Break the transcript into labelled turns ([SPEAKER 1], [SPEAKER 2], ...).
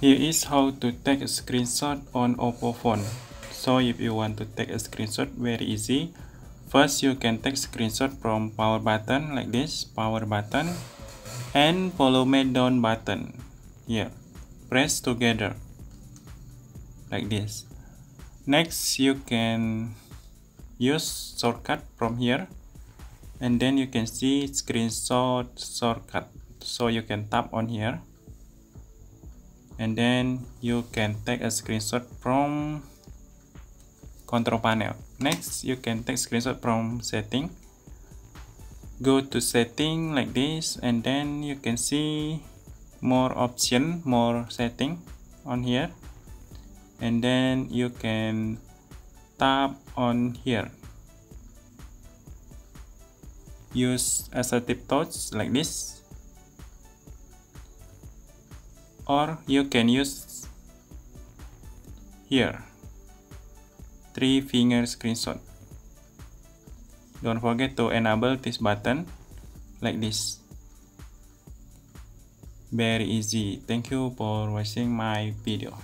[SPEAKER 1] Here is how to take a screenshot on Oppo phone. So if you want to take a screenshot very easy. First you can take screenshot from power button like this, power button and volume down button. Here, press together like this. Next you can use shortcut from here and then you can see screenshot shortcut so you can tap on here and then you can take a screenshot from control panel. Next you can take screenshot from setting. Go to setting like this and then you can see more option more setting on here. And then you can tap on here. Use assertive touch like this or you can use here. Three finger screenshot. Don't forget to enable this button like this. Very easy. Thank you for watching my video